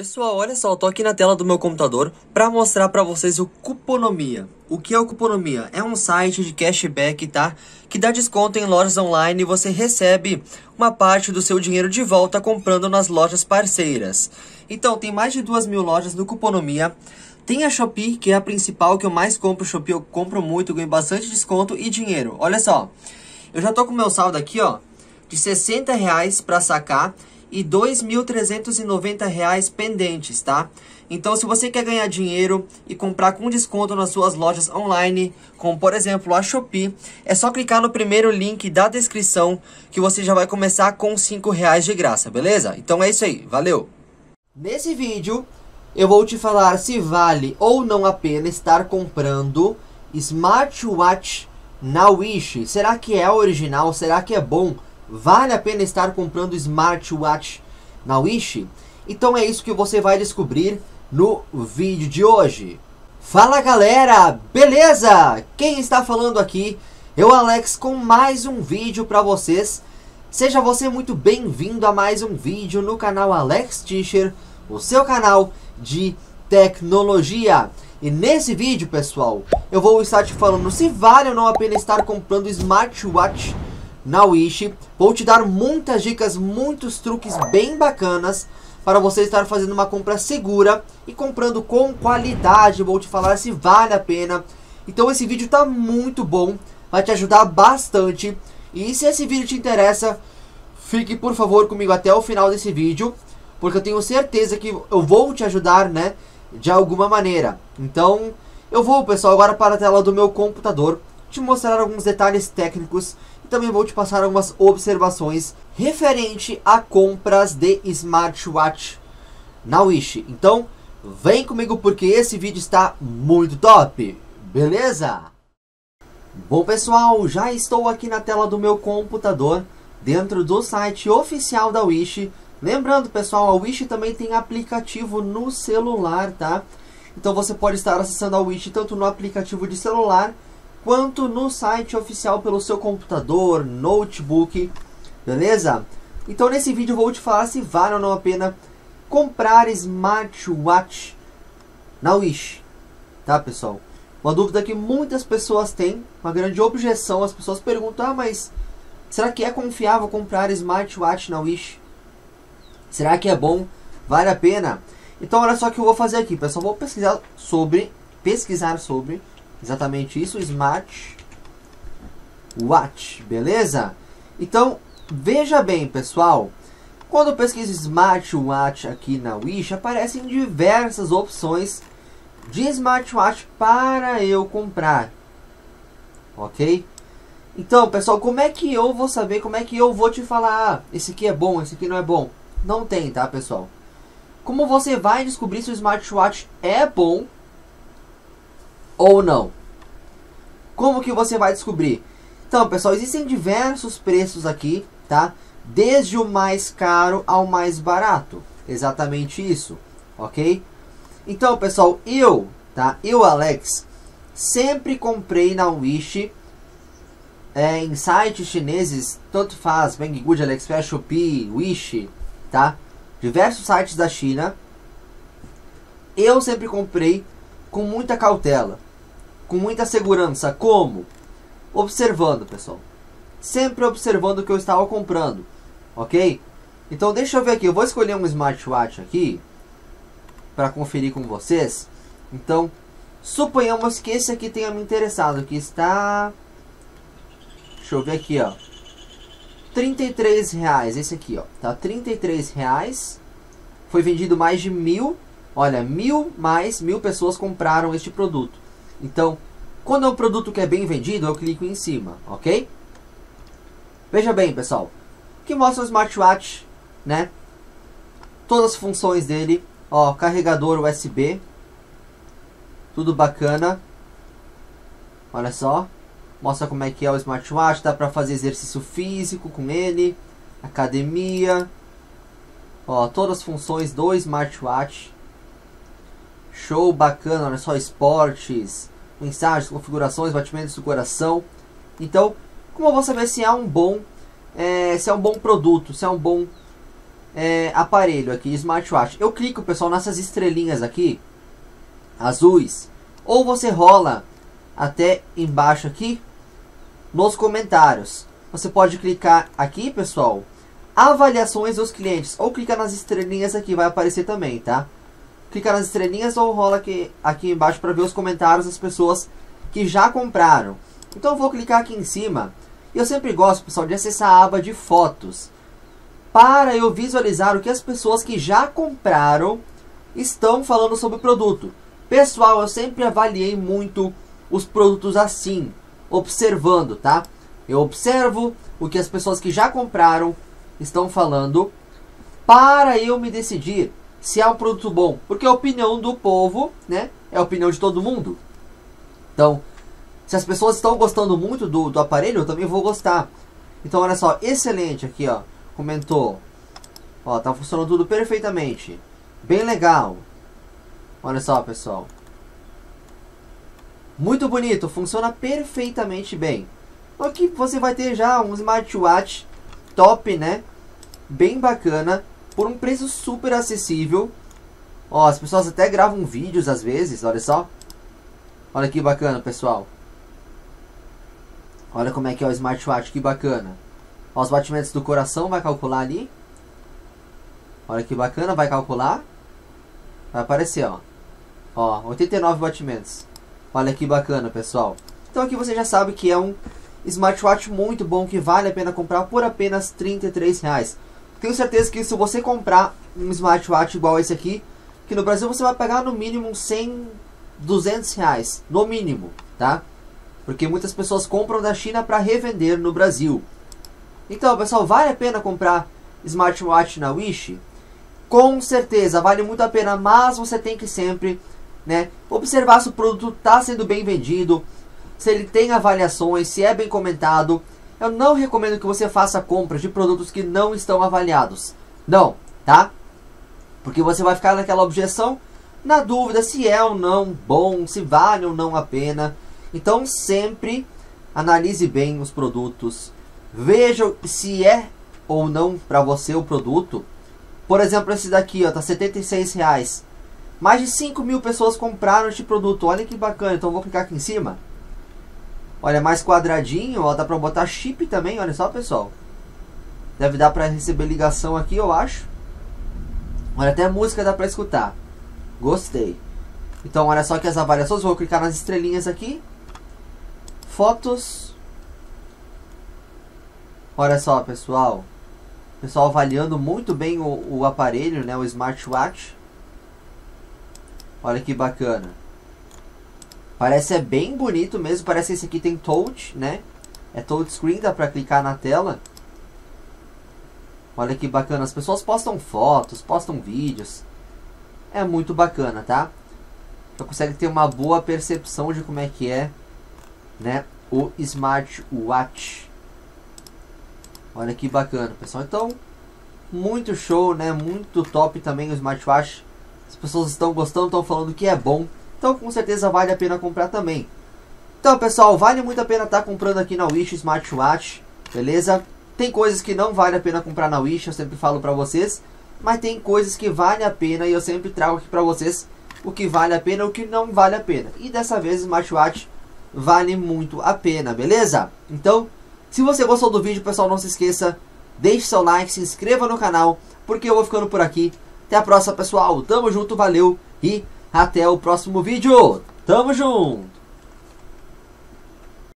Pessoal, olha só, eu tô aqui na tela do meu computador para mostrar para vocês o Cuponomia. O que é o Cuponomia? É um site de cashback, tá? Que dá desconto em lojas online e você recebe uma parte do seu dinheiro de volta comprando nas lojas parceiras. Então, tem mais de duas mil lojas no Cuponomia. Tem a Shopee, que é a principal, que eu mais compro. Shopee eu compro muito, ganho bastante desconto e dinheiro. Olha só, eu já tô com meu saldo aqui, ó, de 60 reais para sacar e R$ 2.390 pendentes, tá? Então, se você quer ganhar dinheiro e comprar com desconto nas suas lojas online, como por exemplo a Shopee, é só clicar no primeiro link da descrição que você já vai começar com R$ reais de graça, beleza? Então é isso aí, valeu! Nesse vídeo, eu vou te falar se vale ou não a pena estar comprando smartwatch na Wish. Será que é original? Será que é bom? Vale a pena estar comprando smartwatch na Wish? Então é isso que você vai descobrir no vídeo de hoje. Fala galera, beleza? Quem está falando aqui? Eu Alex com mais um vídeo para vocês. Seja você muito bem-vindo a mais um vídeo no canal Alex Teacher, o seu canal de tecnologia. E nesse vídeo, pessoal, eu vou estar te falando se vale ou não a pena estar comprando smartwatch na Wish. Vou te dar muitas dicas, muitos truques bem bacanas para você estar fazendo uma compra segura e comprando com qualidade. Vou te falar se vale a pena. Então esse vídeo está muito bom, vai te ajudar bastante. E se esse vídeo te interessa, fique por favor comigo até o final desse vídeo, porque eu tenho certeza que eu vou te ajudar, né, de alguma maneira. Então, eu vou, pessoal, agora para a tela do meu computador, te mostrar alguns detalhes técnicos também vou te passar algumas observações referente a compras de smartwatch na Wish. Então, vem comigo porque esse vídeo está muito top, beleza? Bom pessoal, já estou aqui na tela do meu computador, dentro do site oficial da Wish. Lembrando pessoal, a Wish também tem aplicativo no celular, tá? Então você pode estar acessando a Wish tanto no aplicativo de celular quanto no site oficial pelo seu computador, notebook, beleza? Então nesse vídeo eu vou te falar se vale ou não a pena comprar smartwatch na Wish, tá pessoal? Uma dúvida que muitas pessoas têm, uma grande objeção, as pessoas perguntam, ah, mas será que é confiável comprar smartwatch na Wish? Será que é bom? Vale a pena? Então olha só o que eu vou fazer aqui, pessoal, vou pesquisar sobre, pesquisar sobre Exatamente isso, Smart Watch, beleza? Então, veja bem, pessoal. Quando eu pesquiso Smartwatch aqui na Wish, aparecem diversas opções de smartwatch para eu comprar. Ok? Então, pessoal, como é que eu vou saber, como é que eu vou te falar, ah, esse aqui é bom, esse aqui não é bom? Não tem, tá, pessoal? Como você vai descobrir se o smartwatch é bom ou não. Como que você vai descobrir? Então, pessoal, existem diversos preços aqui, tá? Desde o mais caro ao mais barato. Exatamente isso, ok? Então, pessoal, eu, tá? Eu, Alex, sempre comprei na Wish é, em sites chineses, tanto faz, Banggood, AliExpress, Shopee, Wish, tá? Diversos sites da China. Eu sempre comprei com muita cautela com muita segurança. Como? Observando, pessoal. Sempre observando o que eu estava comprando. Ok? Então deixa eu ver aqui. Eu vou escolher um smartwatch aqui. Para conferir com vocês. Então, suponhamos que esse aqui tenha me interessado. Que está... Deixa eu ver aqui, ó. 33 reais. Esse aqui, ó. Tá 33 reais. Foi vendido mais de mil. Olha, mil mais mil pessoas compraram este produto. Então, quando é um produto que é bem vendido, eu clico em cima, ok? Veja bem, pessoal. Que mostra o smartwatch, né? Todas as funções dele. Ó, carregador USB. Tudo bacana. Olha só. Mostra como é que é o smartwatch. Dá pra fazer exercício físico com ele. Academia. Ó, todas as funções do smartwatch. Show bacana, olha só, esportes, mensagens, configurações, batimentos do coração. Então, como eu vou saber se é um bom, é, se é um bom produto, se é um bom é, aparelho aqui, smartwatch. Eu clico, pessoal, nessas estrelinhas aqui, azuis. Ou você rola até embaixo aqui, nos comentários. Você pode clicar aqui, pessoal, avaliações dos clientes. Ou clica nas estrelinhas aqui, vai aparecer também, tá? Clica nas estrelinhas ou rola aqui, aqui embaixo para ver os comentários das pessoas que já compraram. Então eu vou clicar aqui em cima. E eu sempre gosto, pessoal, de acessar a aba de fotos. Para eu visualizar o que as pessoas que já compraram estão falando sobre o produto. Pessoal, eu sempre avaliei muito os produtos assim, observando, tá? Eu observo o que as pessoas que já compraram estão falando para eu me decidir se é um produto bom. Porque a opinião do povo, né, é a opinião de todo mundo. Então, se as pessoas estão gostando muito do, do aparelho, eu também vou gostar. Então, olha só, excelente aqui, ó. Comentou. Ó, tá funcionando tudo perfeitamente. Bem legal. Olha só, pessoal. Muito bonito, funciona perfeitamente bem. Aqui você vai ter já um smartwatch top, né? Bem bacana, por um preço super acessível. Ó, as pessoas até gravam vídeos às vezes, olha só. Olha que bacana, pessoal. Olha como é que é o smartwatch, que bacana. Ó, os batimentos do coração vai calcular ali. Olha que bacana, vai calcular. Vai aparecer, ó. Ó, 89 batimentos. Olha que bacana, pessoal. Então aqui você já sabe que é um smartwatch muito bom que vale a pena comprar por apenas 33 reais. Tenho certeza que se você comprar um smartwatch igual esse aqui, que no Brasil você vai pagar no mínimo 100, 200 reais, no mínimo, tá? Porque muitas pessoas compram da China para revender no Brasil. Então, pessoal, vale a pena comprar smartwatch na Wish? Com certeza, vale muito a pena, mas você tem que sempre né, observar se o produto está sendo bem vendido, se ele tem avaliações, se é bem comentado. Eu não recomendo que você faça compras de produtos que não estão avaliados. Não, tá? Porque você vai ficar naquela objeção, na dúvida se é ou não bom, se vale ou não a pena. Então sempre analise bem os produtos. Veja se é ou não para você o produto. Por exemplo, esse daqui, ó, tá 76 reais. Mais de 5 mil pessoas compraram este produto. Olha que bacana. Então vou clicar aqui em cima. Olha, mais quadradinho, ó, dá pra botar chip também, olha só, pessoal. Deve dar pra receber ligação aqui, eu acho. Olha, até música dá pra escutar. Gostei. Então, olha só que as avaliações, vou clicar nas estrelinhas aqui. Fotos. Olha só, pessoal. Pessoal avaliando muito bem o, o aparelho, né, o smartwatch. Olha que bacana. Parece ser bem bonito mesmo. Parece que esse aqui tem touch, né? É touchscreen, dá pra clicar na tela. Olha que bacana. As pessoas postam fotos, postam vídeos. É muito bacana, tá? Então consegue ter uma boa percepção de como é que é, né? O smartwatch. Olha que bacana, pessoal. Então, muito show, né? Muito top também o smartwatch. As pessoas estão gostando, estão falando que é bom. Então com certeza vale a pena comprar também. Então pessoal, vale muito a pena estar tá comprando aqui na Wish Smartwatch, beleza? Tem coisas que não vale a pena comprar na Wish, eu sempre falo pra vocês. Mas tem coisas que vale a pena e eu sempre trago aqui pra vocês o que vale a pena e o que não vale a pena. E dessa vez Smartwatch vale muito a pena, beleza? Então, se você gostou do vídeo, pessoal, não se esqueça, deixe seu like, se inscreva no canal, porque eu vou ficando por aqui. Até a próxima, pessoal. Tamo junto, valeu e até o próximo vídeo. Tamo junto!